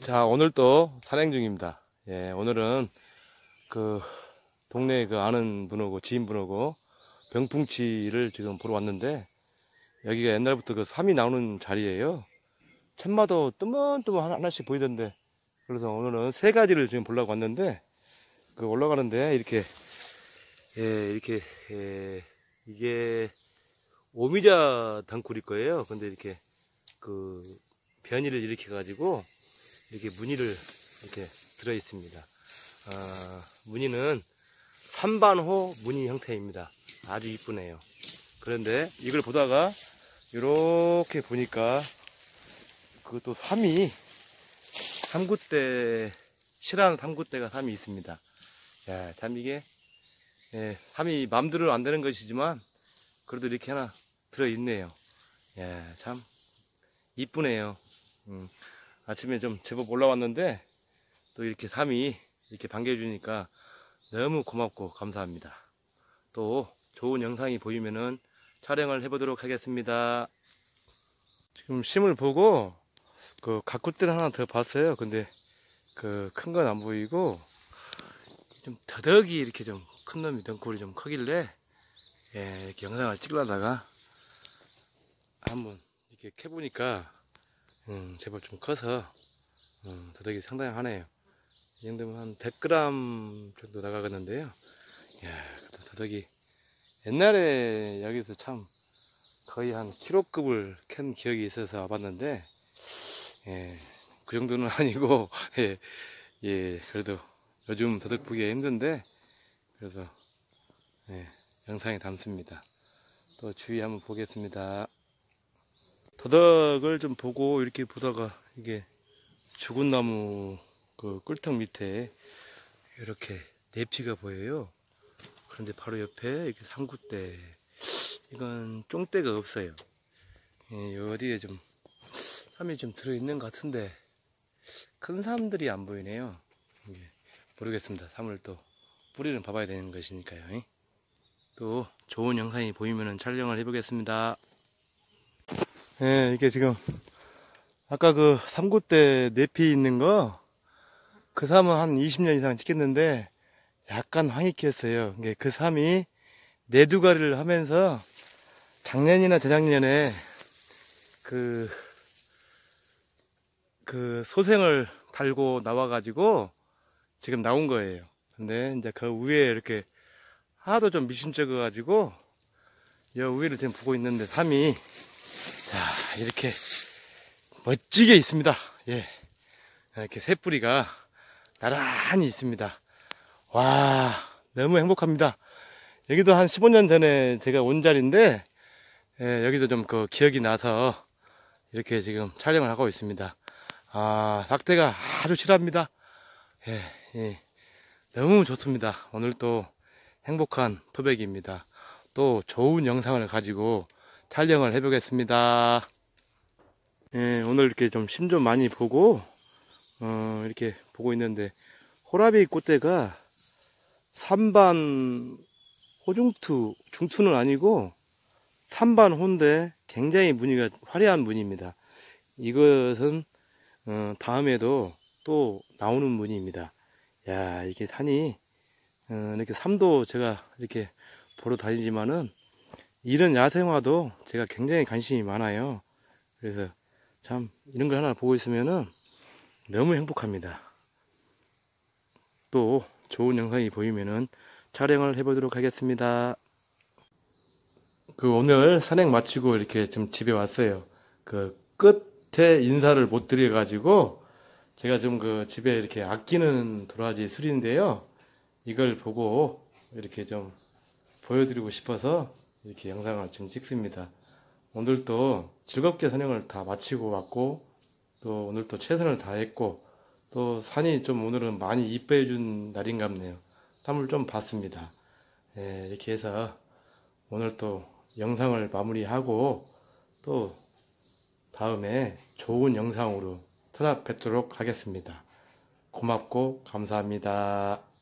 자, 오늘 또 산행 중입니다. 예, 오늘은 그 동네 그 아는 분하고 지인분하고 병풍치를 지금 보러 왔는데 여기가 옛날부터 그 삼이 나오는 자리예요. 참마도 뜨문뜨문 하나- 하나씩 보이던데 그래서 오늘은 세 가지를 지금 보려고 왔는데 그 올라가는데 이렇게 예, 이렇게 예, 이게 오미자 덩굴일 거예요. 근데 이렇게 그 변이를 일으켜 가지고 이렇게 무늬를 이렇게 들어 있습니다. 아, 무늬는 삼반호 무늬 형태입니다. 아주 이쁘네요. 그런데 이걸 보다가 이렇게 보니까 그것도 삼이 삼구대 실한 삼구대가 삼이 있습니다. 야, 참 이게 예, 삼이 맘대로 안 되는 것이지만 그래도 이렇게 하나 들어 있네요. 예, 참 이쁘네요. 음, 아침에 좀 제법 올라왔는데 또 이렇게 삼이 이렇게 반겨주니까 너무 고맙고 감사합니다. 또 좋은 영상이 보이면은 촬영을 해보도록 하겠습니다. 지금 심을 보고 그 가꾸대를 하나 더 봤어요. 근데 그 큰 건 안 보이고 좀 더덕이 이렇게 좀 큰 놈이 덩굴이 좀 크길래 예, 이렇게 영상을 찍으려다가 한번 이렇게 캐보니까 음, 제법 좀 커서 음, 더덕이 상당히 하네요. 이 정도면 한 100g 정도 나가겠는데요. 야, 더덕이 옛날에 여기서 참 거의 한 키로급을 캔 기억이 있어서 와봤는데 예, 그 정도는 아니고 예, 예, 그래도 요즘 더덕 보기가 힘든데 그래서 예, 영상에 담습니다. 또 주위 한번 보겠습니다. 더덕을 좀 보고 이렇게 보다가 이게 죽은 나무 그 꿀턱 밑에 이렇게 내피가 보여요. 그런데 바로 옆에 이렇게 상구대 이건 쫑대가 없어요. 예, 어디에 좀 삼이 좀 들어있는 것 같은데 큰 삼들이 안 보이네요. 이게 모르겠습니다. 삼을 또 뿌리는 봐봐야 되는 것이니까요. 예. 또 좋은 영상이 보이면 촬영을 해보겠습니다. 예, 이게 지금 아까 그 삼구대 내피 있는 거그 삼은 한 20년 이상 찍혔는데 약간 황익했어요. 이게 그 삼이 내두가리를 하면서 작년이나 재작년에 그, 그 소생을 달고 나와가지고 지금 나온 거예요. 근데 이제 그 위에 이렇게 하도 좀 미심쩍어가지고 여 위를 지금 보고 있는데 삼이 자 이렇게 멋지게 있습니다. 예, 이렇게 새 뿌리가 나란히 있습니다. 와 너무 행복합니다. 여기도 한 15년 전에 제가 온 자리인데 예, 여기도 좀 그 기억이 나서 이렇게 지금 촬영을 하고 있습니다. 아 상태가 아주 실합니다. 예, 예, 너무 좋습니다. 오늘 또 행복한 토백입니다. 또 좋은 영상을 가지고 촬영을 해보겠습니다. 예, 오늘 이렇게 좀심좀 많이 보고 어, 이렇게 보고 있는데 호라비 꽃대가 3반 호중투 중투는 아니고 3반 호인데 굉장히 무늬가 화려한 무늬입니다. 이것은 어, 다음에도 또 나오는 무늬입니다. 야 이게 산이 어, 이렇게 삼도 제가 이렇게 보러 다니지만은 이런 야생화도 제가 굉장히 관심이 많아요. 그래서 참 이런 걸 하나 보고 있으면은 너무 행복합니다. 또 좋은 영상이 보이면은 촬영을 해보도록 하겠습니다. 그 오늘 산행 마치고 이렇게 좀 집에 왔어요. 그 끝에 인사를 못 드려가지고 제가 좀 그 집에 이렇게 아끼는 도라지 술인데요. 이걸 보고 이렇게 좀 보여드리고 싶어서 이렇게 영상을 지금 찍습니다. 오늘도 즐겁게 산행을 다 마치고 왔고 또 오늘 또 최선을 다했고 또 산이 좀 오늘은 많이 이뻐해 준 날인갑네요. 땀을 좀 봤습니다. 예, 이렇게 해서 오늘 또 영상을 마무리하고 또 다음에 좋은 영상으로 찾아뵙도록 하겠습니다. 고맙고 감사합니다.